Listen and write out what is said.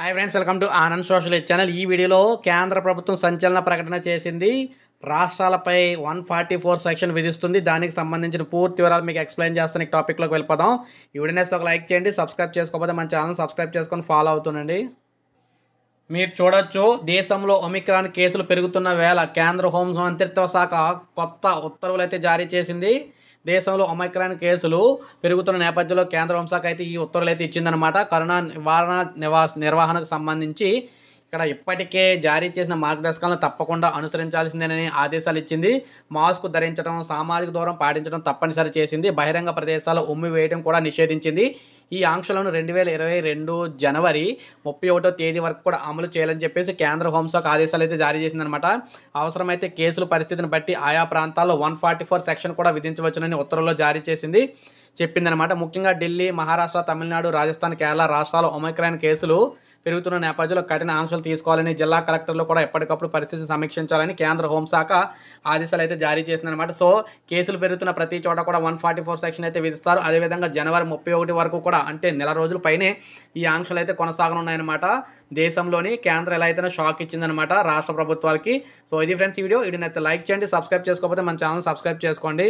Hi friends welcome to Anand social channel. ఈ వీడియోలో కేంద్ర ప్రభుత్వం సంచలన ప్రకటన చేసింది. రాష్ట్రాలపై వన్ ఫార్టీ ఫోర్ సెక్షన్ విధిస్తుంది. దానికి సంబంధించిన పూర్తి వివరాలు మీకు ఎక్స్ప్లెయిన్ చేస్తాను. ఈ టాపిక్లోకి వెళ్ళిపోదాం. ఈ ఒక లైక్ చేయండి సబ్స్క్రైబ్ చేసుకోకపోతే మన ఛానల్ సబ్స్క్రైబ్ చేసుకొని ఫాలో అవుతుండండి. మీరు చూడొచ్చు దేశంలో ఒమిక్రాన్ కేసులు పెరుగుతున్న వేళ కేంద్ర హోం మంత్రిత్వ శాఖ కొత్త ఉత్తర్వులు అయితే జారీ చేసింది. దేశంలో ఒమైక్రాన్ కేసులు పెరుగుతున్న నేపథ్యంలో కేంద్ర హోంశాఖ అయితే ఈ ఉత్తర్వులు అయితే ఇచ్చిందనమాట కరోనా నివారణ నివాస నిర్వహణకు సంబంధించి ఇక్కడ ఇప్పటికే జారీ చేసిన మార్గదర్శకాలను తప్పకుండా అనుసరించాల్సిందేనని ఆదేశాలు ఇచ్చింది మాస్క్ ధరించడం సామాజిక దూరం పాటించడం తప్పనిసరి చేసింది. బహిరంగ ప్రదేశాల్లో ఉమ్మి వేయడం కూడా నిషేధించింది. ఈ ఆంక్షలను రెండు వేల ఇరవై రెండు జనవరి ముప్పై ఒకటో తేదీ వరకు కూడా అమలు చేయాలని చెప్పేసి కేంద్ర హోంశాఖ ఆదేశాలు అయితే జారీ చేసిందనమాట అవసరమైతే కేసుల పరిస్థితిని బట్టి ఆయా ప్రాంతాల్లో వన్ ఫార్టీ ఫోర్ సెక్షన్ కూడా విధించవచ్చునని ఉత్తర్వుల్లో జారీ చేసింది. చెప్పిందనమాట ముఖ్యంగా ఢిల్లీ మహారాష్ట్ర తమిళనాడు రాజస్థాన్ కేరళ రాష్ట్రాల ఒమైక్రాన్ కేసులు పెరుగుతున్న నేపథ్యంలో కఠిన ఆంక్షలు తీసుకోవాలని జిల్లా కలెక్టర్లు కూడా ఎప్పటికప్పుడు పరిస్థితిని సమీక్షించాలని కేంద్ర హోంశాఖ ఆదేశాలు అయితే జారీ చేసిందనమాట సో కేసులు పెరుగుతున్న ప్రతి చోట కూడా వన్ ఫార్టీ ఫోర్ సెక్షన్ అయితే విధిస్తారు. అదేవిధంగా జనవరి ముప్పై ఒకటి వరకు కూడా అంటే నెల రోజుల పైనే ఈ ఆంక్షలు అయితే కొనసాగనున్నాయన్నమాట. దేశంలోని కేంద్రం ఎలా అయితేనే షాక్ ఇచ్చిందనమాట రాష్ట్ర ప్రభుత్వాలకి. సో ఇది ఫ్రెండ్స్ ఈ వీడియో. ఇది నచ్చితే లైక్ చేయండి సబ్స్క్రైబ్ చేసుకోకపోతే మన ఛానల్ సబ్స్క్రైబ్ చేసుకోండి.